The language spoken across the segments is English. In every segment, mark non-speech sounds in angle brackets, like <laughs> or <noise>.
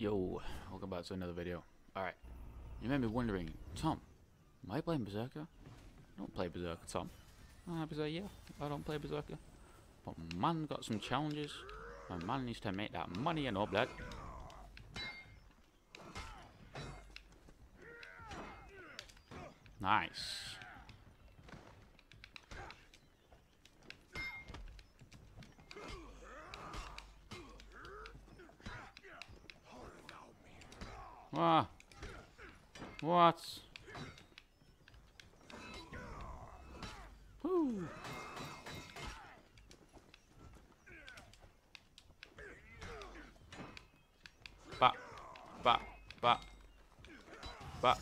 Yo, welcome back to another video. Alright, you may be wondering, Tom, am I playing Berserker? I don't play Berserker, Tom. I have to say, yeah, I don't play Berserker. But man got some challenges, and man needs to make that money and all that. Nice. What? What? Woo. Ba, ba, ba, ba.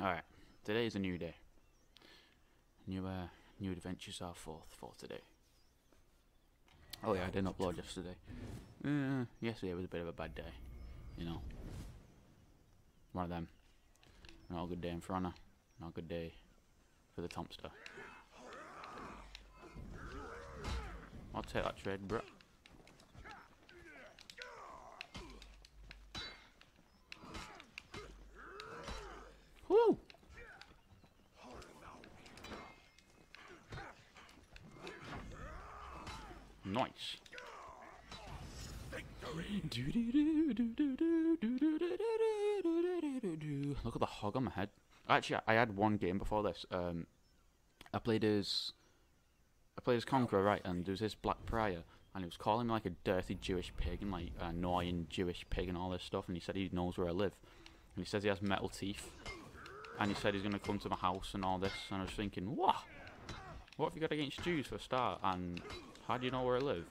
Alright, today is a new day. New, uh, new adventures are forth for today. Oh yeah, I didn't upload yesterday. Uh, yesterday was a bit of a bad day, you know. One of them. Not a good day in For Honor. Not a good day for the Tomster. I'll take that trade, bro. Woo! Nice. Look at the hog on my head. Actually, I had one game before this. Um, I played as I played as Conqueror, right? And there was this Black Prior, and he was calling me like a dirty Jewish pig and like an annoying Jewish pig and all this stuff. And he said he knows where I live, and he says he has metal teeth, and he said he's gonna come to my house and all this. And I was thinking, what? What have you got against Jews for a start? And how do you know where I live?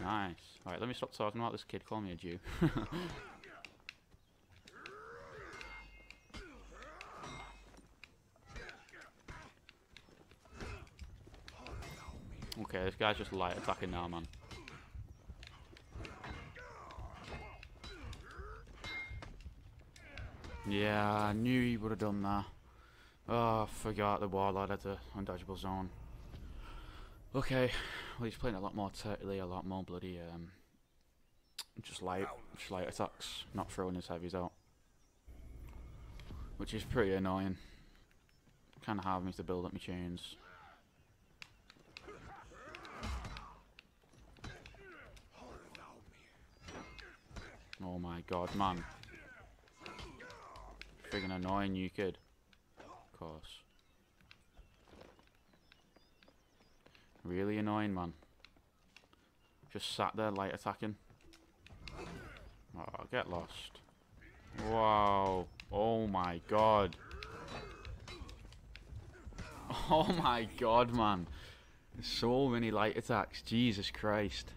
Nice. Alright, let me stop talking about this kid calling me a Jew. <laughs> okay, this guy's just light attacking now, man. Yeah, I knew he would have done that. Oh, I forgot the warlord had the undodgeable zone. Okay, well he's playing a lot more turtly, a lot more bloody, um, just light, just light attacks, not throwing his heavies out. Which is pretty annoying. Kinda hard for me to build up my chains. Oh my god, man. Friggin' annoying you kid. Of course. Really annoying, man. Just sat there light attacking. Oh, get lost. Wow. Oh my god. <laughs> Oh my god, man. So many light attacks. Jesus Christ.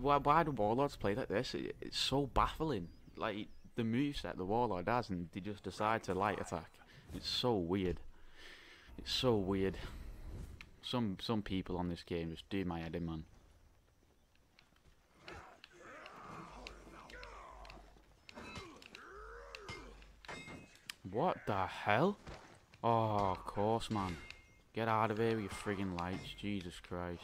Why, why do Warlords play like this? It, it's so baffling. Like, the moveset the Warlord has, and they just decide to light attack. It's so weird. It's so weird. Some some people on this game just do my head in, man. What the hell? Oh, of course, man. Get out of here with your friggin' lights. Jesus Christ.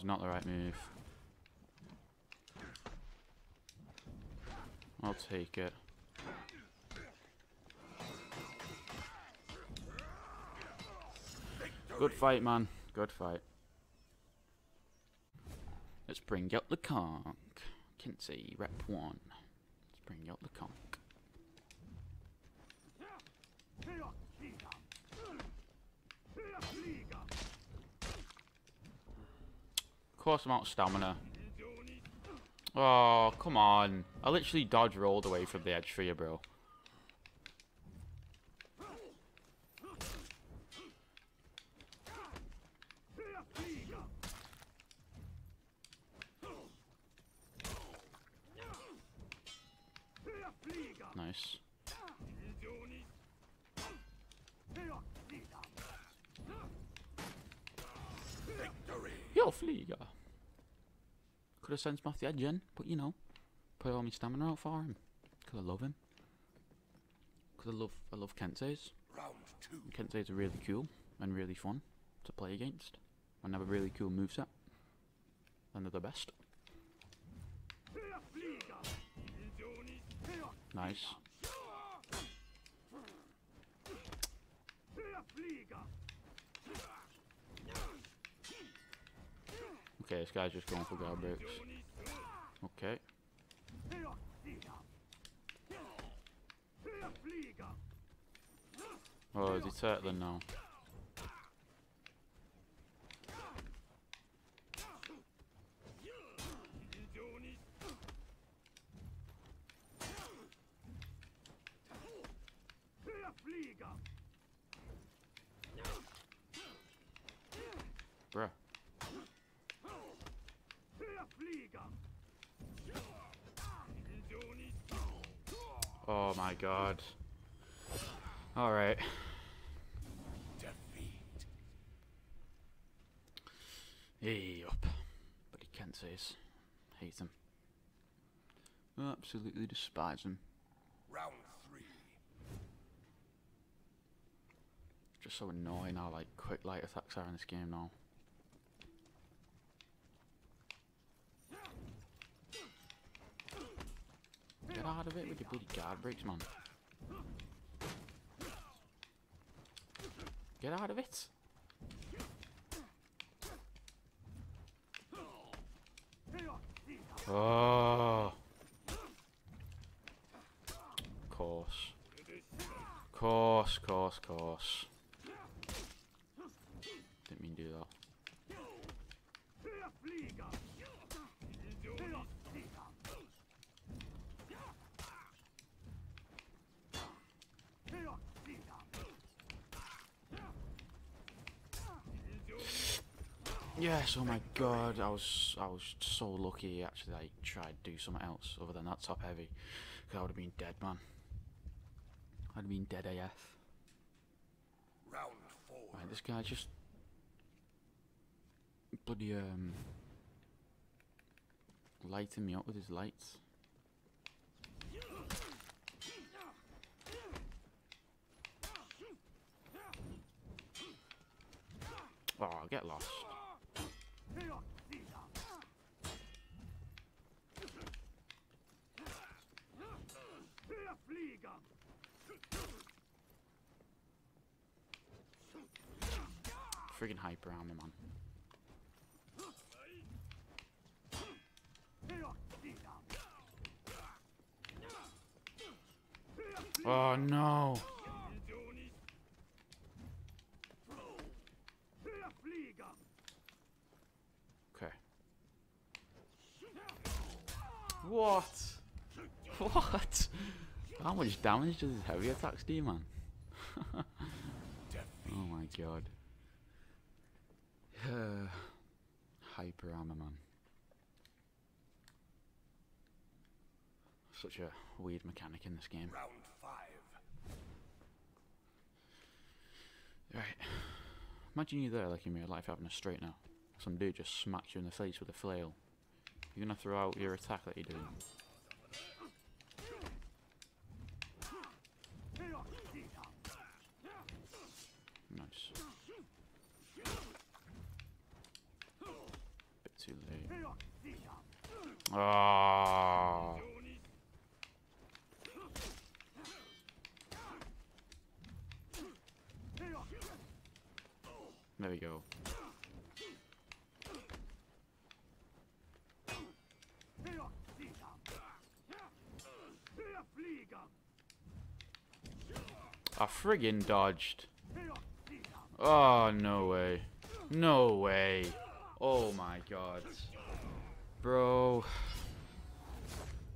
Was not the right move. I'll take it. Good fight, man. Good fight. Let's bring out the conch. Kensei, rep one. Let's bring out the conch. Of course I'm out of stamina. Oh, come on. I literally dodge rolled away from the edge for you, bro. Yo, Flieger. could have sent him off the edge then, but you know, put all my stamina out for him. Because I love him. Because I love, I love Kensei's. Round two. Kensei's are really cool and really fun to play against. And have a really cool moveset. And they're the best. Nice. Okay, this guy's just going for guard breaks. Okay. Oh, is he turtling now? Bruh. Oh my god. Alright. Defeat. Hey up. But he can't say his. Hate him. Absolutely despise him. Round three. Just so annoying how like quick light attacks are in this game now. Get out of it with your bloody guard breaks, man. Get out of it. Oh. Course. Course, course, course. Didn't mean to do that. Yes, oh my god, I was I was so lucky actually I tried to do something else other than that top heavy. Cause I would have been dead man. I'd have been dead AF. Round four. Right, this guy just bloody um lighting me up with his lights. Oh, I'll get lost. Friggin' hyper armor, man. Oh no! What? What? How much damage does his heavy attacks do, man? Oh my god. Hyper armor, man. Such a weird mechanic in this game. Round five. Right. Imagine you there, like in real life, having a straight now. Some dude just smacks you in the face with a flail. You're gonna throw out your attack that you're doing. Nice. Bit too late. Ah. There we go. I friggin' dodged. Oh, no way. No way. Oh my god. Bro.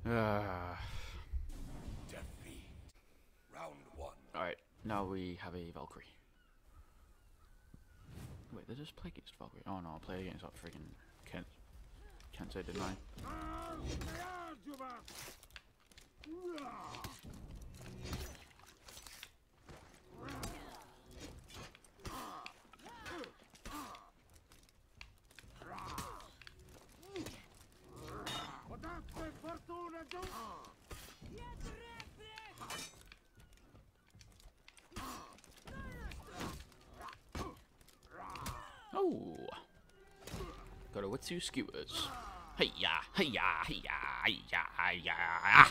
Ah. Defeat. Round one. Alright, now we have a Valkyrie. Wait, I just play against Valkyrie? Oh no, I played against that friggin' Kent. Can't say didn't I? With two skewers. Hey ya, hey ya, hey ya, hey ya, hey ya.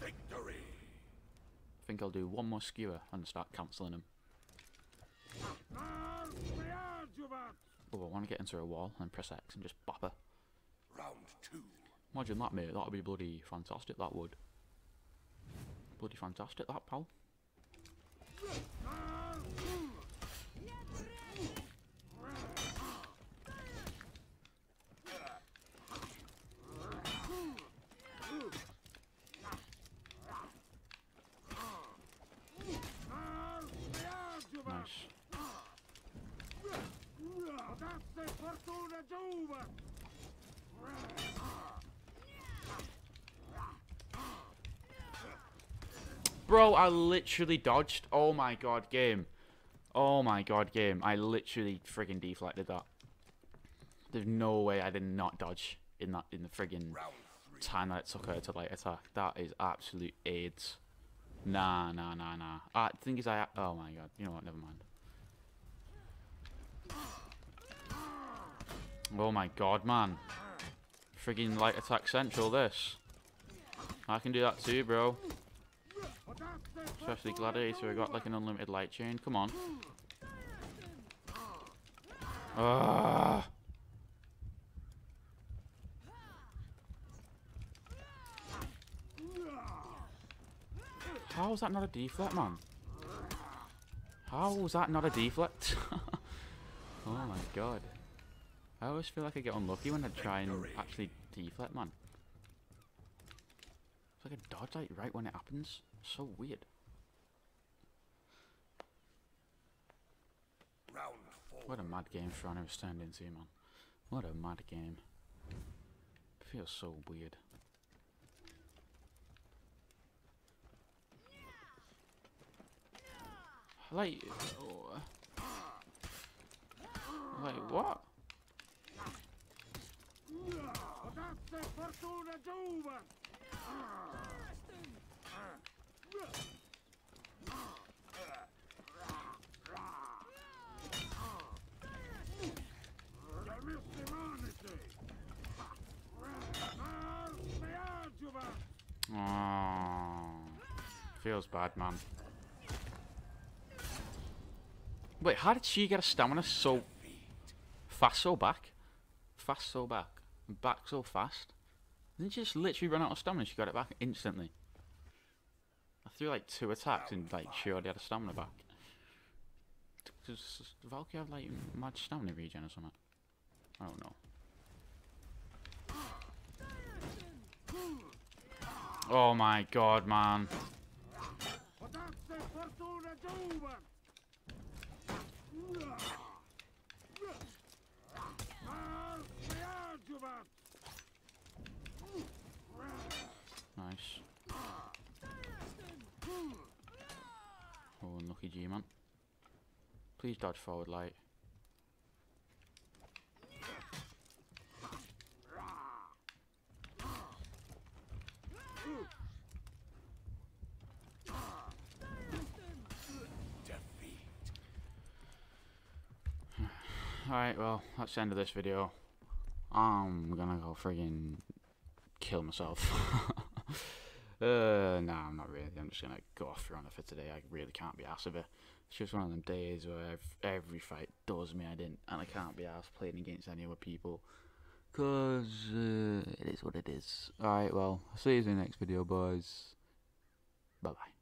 Victory. <laughs> I think I'll do one more skewer and start cancelling them. Oh, I want to get into a wall and press X and just bop her. Round two. Imagine that, mate. That'd be bloody fantastic. That would. Bloody fantastic, that pal. Bro, I literally dodged. Oh my god, game. Oh my god, game. I literally friggin' deflected that. There's no way I did not dodge in that in the friggin' time that it took her to like attack. That is absolute AIDS. Nah, nah, nah, nah. Ah, I think thing is, I. Oh my god. You know what? Never mind. Oh my god, man. Friggin' light attack central, this. I can do that too, bro. Especially Gladiator, I got like an unlimited light chain. Come on. Ah. How is that not a deflect, man? How is that not a deflect? <laughs> oh my god. I always feel like I get unlucky when I try and actually deflect, man. It's like a dodge like right when it happens. So weird. Round four. What a mad game Toronto was turned into, man. What a mad game. feels so weird. Like, oh, like what? Feels bad, man. Wait, how did she get a stamina so fast, so back? Fast, so back. Back so fast? Didn't she just literally run out of stamina? She got it back instantly. I threw like two attacks and like she already had a stamina back. Does Valkyrie have like much stamina regen or something? I don't know. Oh my god, man. Nice. Oh, unlucky G man. Please dodge forward light. Defeat. Alright, well, that's the end of this video. I'm gonna go friggin' kill myself. <laughs> uh, nah, I'm not really. I'm just gonna go off For Honor for today. I really can't be asked of it. It's just one of them days where ev- every fight does me I didn't, and I can't be asked playing against any other people. Cause uh, it is what it is. Alright, well, I'll see you in the next video, boys. Bye bye.